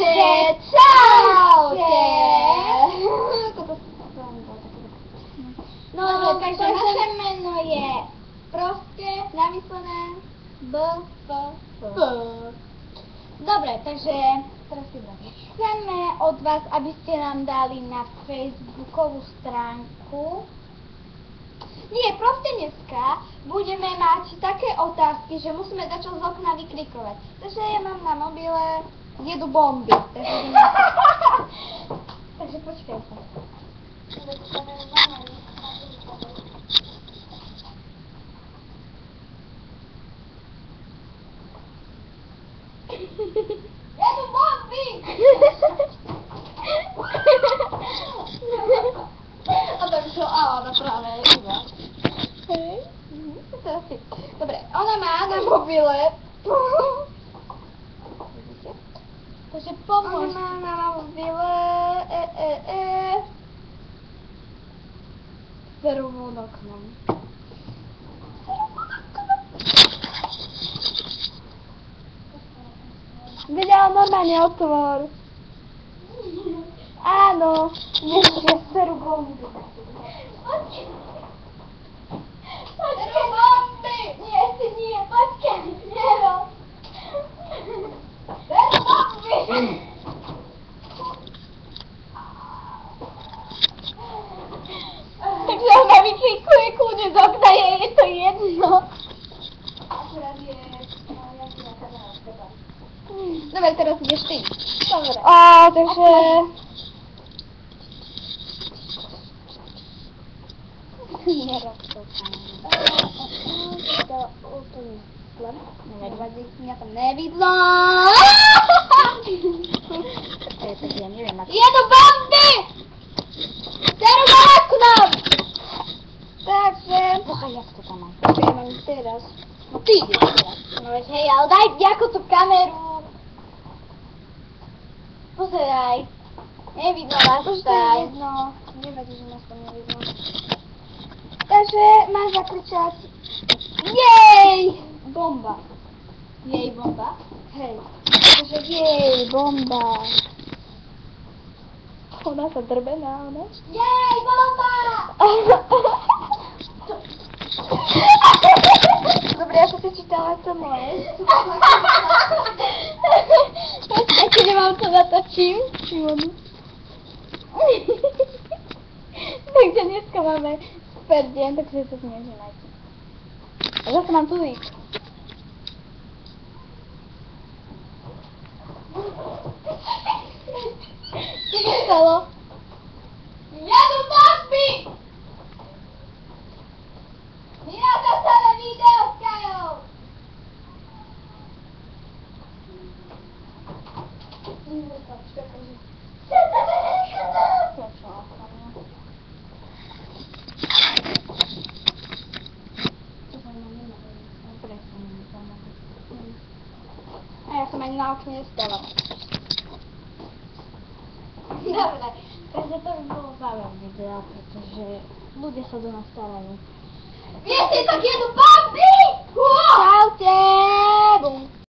Čaute, čaute. No, takže naše meno je proste namyslené B, F, F. Dobre, takže. Chceme od vás, aby ste nám dali na Facebookovú stránku. Nie, proste dneska budeme mať také otázky, že musíme začať z okna vykrikovať. Takže ja mám na mobile jedu bomby. Takže počkajte. Jedu bomby! A tak mhm, teraz ty. Dobre, ona má na mobile. Takže pomôž. Ona má na mobile, e, e, e. Feromón oknom. Ale normálne otvor. Áno. Ešte feromóny. Feromóny! Nie, ty nie, počkaj, nerob. Feromóny! Takže ona vyklikuje kľudne z okna, jej je to jedno. Dobre, teraz ideš ty. Dobre. A, takže... Nerob to. To úplne. Nevadí, mňa tam nevidlo. Jedu bomby! Teru k nám! Takže... Počkaj, jak to tam? Čo ja mám teraz? No ty ideš teraz. No hej, ale daj ako tú kameru. Pozeraj. Nevidno nás Už to je taj. jedno. Nevadí, že nás tam nevidno. Takže máš zakričať Jej! Bomba. Jej bomba? Hej. Takže jej bomba. Ona sa drbe na ona. Jej bomba! Dobre, ja som si čítala to moje. A keď vám to natočím? Šimonu. takže dneska máme super deň, takže to nežinajte. A zase mám tu lík. Čo sa stalo? Jedu bomby! Vyráta sa na video s Kajou! A Dobre, takže to by bolo záver videa, pretože ľudia sa do nás starajú. Viete, tak jedu bomby! Čaute!